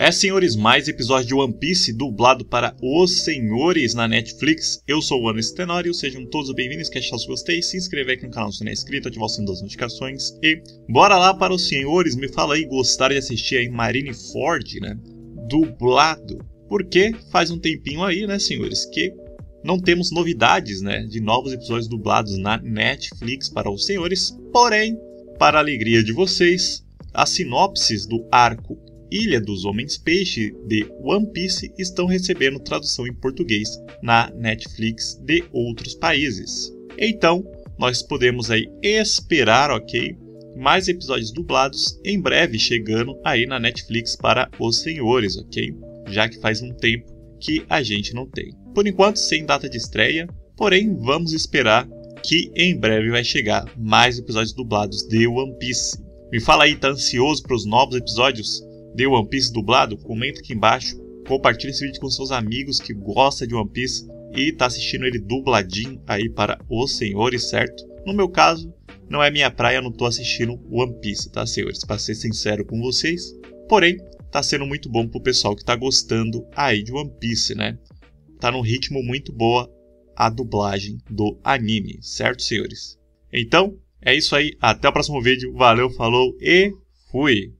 É, senhores, mais episódio de One Piece dublado para os senhores na Netflix. Eu sou o Ano Stenório, sejam todos bem-vindos, que achar se gostei, se inscrever aqui no canal se não é inscrito, ativar o sininho das notificações e bora lá para os senhores, me fala aí, gostaram de assistir aí Marineford, né? Dublado. Porque faz um tempinho aí, né, senhores, que não temos novidades, né, de novos episódios dublados na Netflix para os senhores. Porém, para a alegria de vocês, as sinopses do arco Ilha dos Homens Peixe de One Piece estão recebendo tradução em português na Netflix de outros países. Então, nós podemos aí esperar, ok? Mais episódios dublados em breve chegando aí na Netflix para os senhores, ok? Já que faz um tempo que a gente não tem. Por enquanto, sem data de estreia, porém, vamos esperar que em breve vai chegar mais episódios dublados de One Piece. Me fala aí, tá ansioso para os novos episódios? De One Piece dublado, comenta aqui embaixo, compartilhe esse vídeo com seus amigos que gostam de One Piece e tá assistindo ele dubladinho aí para os senhores, certo? No meu caso, não é minha praia, não tô assistindo One Piece, tá, senhores? Para ser sincero com vocês. Porém, tá sendo muito bom pro pessoal que tá gostando aí de One Piece, né? Tá num ritmo muito boa a dublagem do anime, certo, senhores? Então, é isso aí, até o próximo vídeo, valeu, falou e fui!